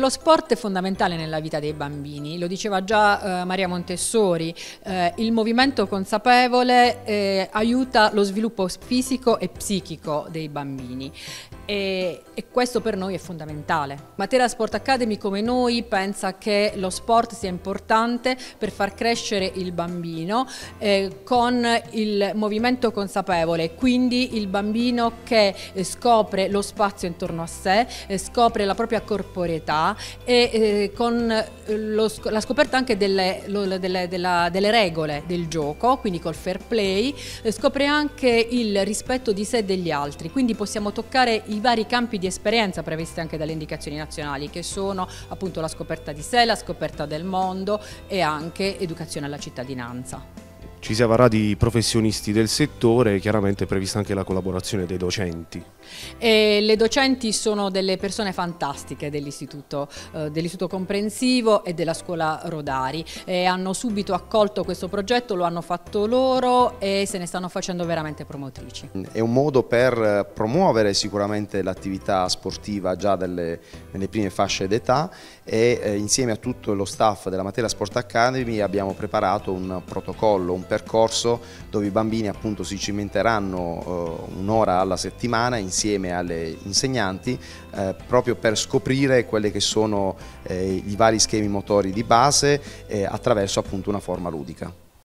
Lo sport è fondamentale nella vita dei bambini, lo diceva già eh, Maria Montessori, eh, il movimento consapevole eh, aiuta lo sviluppo fisico e psichico dei bambini e, e, questo per noi è fondamentale. Matera Sport Academy come noi pensa che lo sport sia importante per far crescere il bambino eh, con il movimento consapevole, quindi il bambino che eh, scopre lo spazio intorno a sé, eh, scopre la propria corporeità e eh, con lo, la scoperta anche delle, lo, delle, della, delle, regole del gioco, quindi col fair play, scopre anche il rispetto di sé e degli altri, quindi possiamo toccare i vari campi di esperienza previsti anche dalle indicazioni nazionali che sono appunto la scoperta di sé, la scoperta del mondo e anche educazione alla cittadinanza. Ci si avvarrà di professionisti del settore, chiaramente è prevista anche la collaborazione dei docenti. E le docenti sono delle persone fantastiche dell'istituto, eh, dell comprensivo e della scuola Rodari e hanno subito accolto questo progetto, lo hanno fatto loro e se ne stanno facendo veramente promotrici. È un modo per promuovere sicuramente l'attività sportiva già delle, nelle prime fasce d'età e eh, insieme a tutto lo staff della Matera Sport Academy abbiamo preparato un protocollo, un percorso dove i bambini appunto si cimenteranno eh, un'ora alla settimana insieme alle insegnanti eh, proprio per scoprire quelli che sono eh, i vari schemi motori di base eh, attraverso appunto una forma ludica.